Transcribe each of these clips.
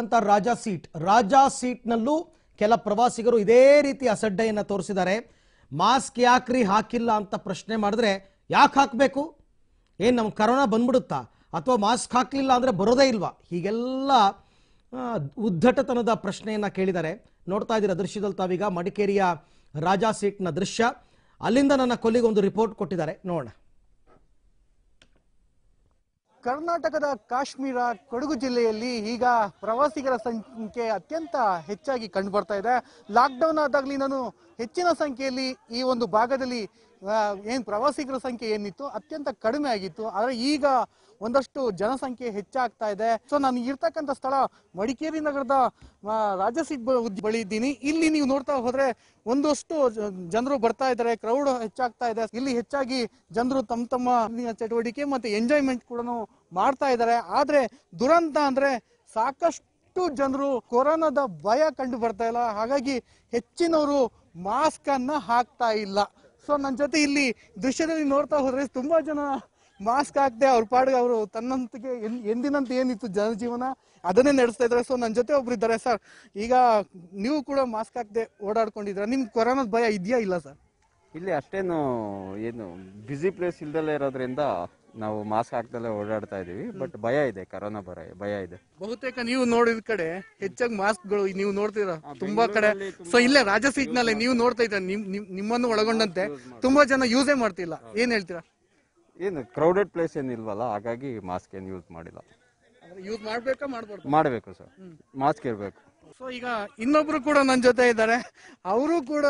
ಅಂತ ರಾಜಾ ಸೀಟ್. ರಾಜಾ ಸೀಟ್ನಲ್ಲೂ ಕೆಲ ಪ್ರವಾಸಿಗರು ಇದೇ ರೀತಿ ಅಸಡ್ಡೆಯನ್ನು ತೋರಿಸಿದ್ದಾರೆ. ಮಾಸ್ಕ್ ಯಾಕ್ರಿ ಹಾಕಿಲ್ಲ ಅಂತ ಪ್ರಶ್ನೆ ಮಾಡಿದ್ರೆ ಯಾಕೆ ಹಾಕಬೇಕು? ಏನು ನಮ್ಗೆ ಕರೋನಾ ಬಂದ್ಬಿಡುತ್ತಾ? ಅಥವಾ ಮಾಸ್ಕ್ ಹಾಕಲಿಲ್ಲ ಅಂದರೆ ಬರೋದೇ ಇಲ್ವಾ? ಹೀಗೆಲ್ಲ ಉದ್ದಟತನದ ಪ್ರಶ್ನೆಯನ್ನು ಕೇಳಿದ್ದಾರೆ. ನೋಡ್ತಾ ಇದ್ದೀರಾ ದೃಶ್ಯದಲ್ಲಿ ತಾವೀಗ ಮಡಿಕೇರಿಯ ರಾಜಾ ಸೀಟ್ನ ದೃಶ್ಯ. ಅಲ್ಲಿಂದ ನನ್ನ ಕೊಲ್ಲಿಗೆ ಒಂದು ರಿಪೋರ್ಟ್ ಕೊಟ್ಟಿದ್ದಾರೆ. ನೋಡೋಣ. ಕರ್ನಾಟಕದ ಕಾಶ್ಮೀರ ಕೊಡಗು ಜಿಲ್ಲೆಯಲ್ಲಿ ಈಗ ಪ್ರವಾಸಿಗರ ಸಂಖ್ಯೆ ಅತ್ಯಂತ ಹೆಚ್ಚಾಗಿ ಕಂಡು ಬರ್ತಾ ಇದೆ. ಲಾಕ್ಡೌನ್ ಆದಾಗಲಿ ನಾನು ಹೆಚ್ಚಿನ ಸಂಖ್ಯೆಯಲ್ಲಿ ಈ ಒಂದು ಭಾಗದಲ್ಲಿ ಏನ್ ಪ್ರವಾಸಿಗರ ಸಂಖ್ಯೆ ಏನಿತ್ತು? ಅತ್ಯಂತ ಕಡಿಮೆ ಆಗಿತ್ತು. ಆದರೆ ಈಗ ಒಂದಷ್ಟು ಜನಸಂಖ್ಯೆ ಹೆಚ್ಚಾಗ್ತಾ ಇದೆ. ಸೊ ನಾನು ಇರ್ತಕ್ಕಂಥ ಸ್ಥಳ ಮಡಿಕೇರಿ ನಗರದ ರಾಜಸಿಗ್ ಬಳಿ ಇದ್ದೀನಿ. ಇಲ್ಲಿ ನೀವು ನೋಡ್ತಾ ಹೋದ್ರೆ ಒಂದಷ್ಟು ಜನರು ಬರ್ತಾ ಇದ್ದಾರೆ. ಕ್ರೌಡ್ ಹೆಚ್ಚಾಗ್ತಾ ಇದೆ. ಇಲ್ಲಿ ಹೆಚ್ಚಾಗಿ ಜನರು ತಮ್ಮ ತಮ್ಮ ಚಟುವಟಿಕೆ ಮತ್ತೆ ಎಂಜಾಯ್ಮೆಂಟ್ ಕೂಡ ಮಾಡ್ತಾ ಇದ್ದಾರೆ. ಆದ್ರೆ ದುರಂತ ಅಂದ್ರೆ ಸಾಕಷ್ಟು ಜನರು ಕೊರೋನಾದ ಭಯ ಕಂಡು ಬರ್ತಾ ಇಲ್ಲ. ಹಾಗಾಗಿ ಹೆಚ್ಚಿನವರು ಮಾಸ್ಕ್ ಅನ್ನ ಹಾಕ್ತಾ ಇಲ್ಲ. ಸೊ ನನ್ನ ಜೊತೆ ಇಲ್ಲಿ ದೃಶ್ಯದಲ್ಲಿ ನೋಡ್ತಾ ಹೋದ್ರೆ ತುಂಬಾ ಜನ ಮಾಸ್ಕ್ ಹಾಕದೆ ಅವ್ರ ಪಾಡಿಗೆ ಅವರು ತನ್ನಂತಿಗೆ ಎಂದಿನಂತ ಏನಿತ್ತು ಜನಜೀವನ, ಅದನ್ನೇ ನಡೆಸ್ತಾ ಇದ್ದಾರೆ. ಸೊ ನನ್ನ ಜೊತೆ ಒಬ್ರು ಇದ್ದಾರೆ ಸರ್. ಈಗ ನೀವು ಕೂಡ ಮಾಸ್ಕ್ ಹಾಕದೆ ಓಡಾಡ್ಕೊಂಡಿದ್ರ ನಿಮ್ಗೆ ಕೊರೋನಾದ ಭಯ ಇದೆಯಾ ಇಲ್ಲ ಸರ್? ಇಲ್ಲಿ ಅಷ್ಟೇನು ಏನು ಬ್ಯುಸಿ ಪ್ಲೇಸ್ ಇಲ್ದಲ್ಲೇ ಇರೋದ್ರಿಂದ ನಾವು ಮಾಸ್ಕ್ ಹಾಕ್ದಲ್ಲೇ ಓಡಾಡ್ತಾ ಇದೀವಿ ಬಟ್ ಭಯ ಇದೆ ಕರೋನಾ ಬರ ಭಯ ಇದೆ. ಬಹುತೇಕ ನೀವು ನೋಡಿದ ಕಡೆ ಹೆಚ್ಚಾಗಿ ಮಾಸ್ಕ್ಗಳು ನೀವು ನೋಡ್ತೀರಾ ತುಂಬಾ ಕಡೆ. ಸೊ ಇಲ್ಲೇ ರಾಜ ಸೀಟ್ನಲ್ಲಿ ನೀವು ನೋಡ್ತಾ ಇದ್ದ ನಿಮ್ ನಿಮ್- ನಿಮ್ಮನ್ನು ಒಳಗೊಂಡಂತೆ ತುಂಬಾ ಜನ ಯೂಸೇ ಮಾಡ್ತಿಲ್ಲ. ಏನ್ ಹೇಳ್ತೀರಾ? ಏನು ಕ್ರೌಡೆಡ್ ಪ್ಲೇಸ್ ಏನಿಲ್ವಲ್ಲ ಹಾಗಾಗಿ ಮಾಸ್ಕ್ ಏನು ಯೂಸ್ ಮಾಡಿಲ್ಲ. ಯೂಸ್ ಮಾಡ್ಬೇಕಾ ಮಾಡ್ಬಾರ್ದು? ಮಾಡಬೇಕು ಸರ್ ಮಾಸ್ಕ್ ಇರಬೇಕು. ಸೊ ಈಗ ಇನ್ನೊಬ್ರು ಕೂಡ ನನ್ನ ಜೊತೆ ಇದ್ದಾರೆ ಅವರು ಕೂಡ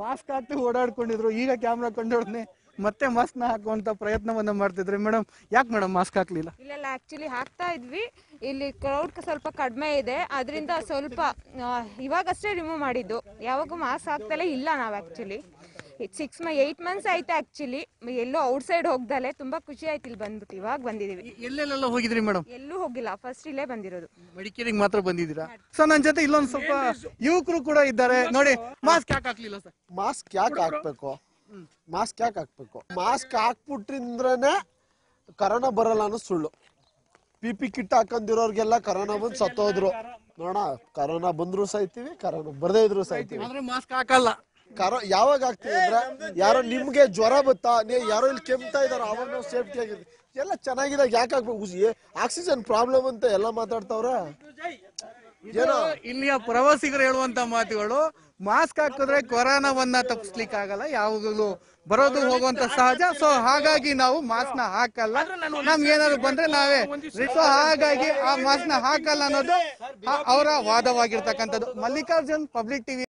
ಮಾಸ್ಕ್ ಹಾಕಿ ಓಡಾಡ್ಕೊಂಡಿದ್ರು ಈಗ ಕ್ಯಾಮ್ರಾ ಕೊಂಡೋಡ್ನೆ ಮತ್ತೆ ಮಾಸ್ಕ್ನ ಹಾಕುವಂತ ಪ್ರಯತ್ನವನ್ನ ಮಾಡ್ತಿದ್ರೆ ಮೇಡಮ್ ಯಾಕೆ ಮೇಡಮ್ ಮಾಸ್ಕ್ ಹಾಕ್ಲಿಲ್ಲ? ಇಲ್ಲೆಲ್ಲ ಆಕ್ಚುಲಿ ಹಾಕ್ತಾ ಇದ್ವಿ. ಇಲ್ಲಿ ಕ್ರೌಡ್ ಸ್ವಲ್ಪ ಕಡಿಮೆ ಇದೆ. ಅದರಿಂದ ಸ್ವಲ್ಪ ಆ, ಇವಾಗಷ್ಟೇ ರಿಮೂವ್ ಮಾಡಿದ್ದು. ಯಾವಾಗೂ ಮಾಸ್ಕ್ ಹಾಕ್ತಲೇ ಇಲ್ಲ ನಾವು ಆಕ್ಚುಲಿ ಸಿಕ್ಸ್ ಮ ಏಯ್ಟ್ ಮಂತ್ಸ್ ಆಯ್ತು ಆಕ್ಚುಲಿ ಎಲ್ಲೋ ಔಟ್ ಸೈಡ್ ಹೋಗ್ದಲೆ ತುಂಬಾ ಖುಷಿ ಆಯ್ತು ಇಲ್ಲಿ ಬಂದ್ಬಿಟ್ಟು. ಇವಾಗ ಬಂದಿದೀವಿ. ಎಲ್ಲೆಲ್ಲ ಎಲ್ಲೆಲ್ಲೆಲ್ಲ ಹೋಗಿದ್ರಿ ಮೇಡಮ್ ಎಲ್ಲೂ ಹೋಗಿಲ್ಲ. ಫಸ್ಟ್ ಇಲ್ಲೇ ಬಂದಿರೋದು. ಮಡಿಕೇರಿಗೆ ಮಾತ್ರ ಬಂದಿದ್ದೀರಾ? ಸೊ ನನ್ನ ಜೊತೆ ಇಲ್ಲೊಂದು ಸ್ವಲ್ಪ ಯುವಕರು ಕೂಡ ಇದ್ದಾರೆ. ನೋಡಿ ಮಾಸ್ಕ್ ಯಾಕೆ ಹಾಕ್ಲಿಲ್ಲ ಸರ್ ಮಾಸ್ಕ್ ಯಾಕೆ ಹಾಕ್ಬೇಕು? ಮಾಸ್ಕ್ ಯಾಕೆ ಹಾಕ್ಬೇಕು? ಮಾಸ್ಕ್ ಹಾಕ್ಬಿಟ್ರಿಂದ್ರೇನೆ ಕರೋನಾ ಬರಲ್ಲ ಅನ್ನೋ ಸುಳ್ಳು. ಪಿ ಪಿ ಕಿಟ್ ಹಾಕೊಂಡಿರೋರ್ಗೆಲ್ಲ ಕರೋನಾ ಬಂದು ಸತ್ತೋದ್ರು. ನೋಡ ಕರೋನಾ ಬಂದ್ರು ಸಾಯ್ತೀವಿ ಕರೋನಾ ಬರದೇ ಇದ್ರು ಸಾಯ್ತೀವಿ ಮಾಸ್ಕ್ ಹಾಕಲ್ಲ. ಕರೋ ಯಾವಾಗ ಆಗ್ತೀವಿ ಅಂದ್ರೆ ಯಾರೋ ನಿಮ್ಗೆ ಜ್ವರ ಬತ್ತಾ ನೀ ಯಾರೋ ಇಲ್ಲಿ ಕೆಮ್ತಾ ಇದಾರ ಅವಾಗ ನಾವು ಸೇಫ್ಟಿ ಆಗಿದೆ ಎಲ್ಲ ಚೆನ್ನಾಗಿದಾಗ ಯಾಕೆ ಹಾಕ್ಬೇಕು? ಆಕ್ಸಿಜನ್ ಪ್ರಾಬ್ಲಮ್ ಅಂತ ಎಲ್ಲ ಮಾತಾಡ್ತಾವ್ರ. ಏನೋ ಇಲ್ಲಿಯ ಪ್ರವಾಸಿಗರು ಹೇಳುವಂತ ಮಾತುಗಳು ಮಾಸ್ಕ್ ಹಾಕಿದ್ರೆ ಕೊರೋನಾವನ್ನ ತಪ್ಪಿಸ್ಲಿಕ್ಕೆ ಆಗಲ್ಲ ಯಾವಾಗಲೂ ಬರೋದು ಹೋಗುವಂತ ಸಹಜ. ಸೊ ಹಾಗಾಗಿ ನಾವು ಮಾಸ್ಕ್ನ ಹಾಕಲ್ಲ. ನಮ್ಗೆ ಏನಾದ್ರು ಬಂದ್ರೆ ನಾವೇ ಸೊ ಹಾಗಾಗಿ ಆ ಮಾಸ್ಕ್ನ ಹಾಕಲ್ಲ ಅನ್ನೋದು ಅವರ ವಾದವಾಗಿರ್ತಕ್ಕಂಥದ್ದು. Mallikarjun public TV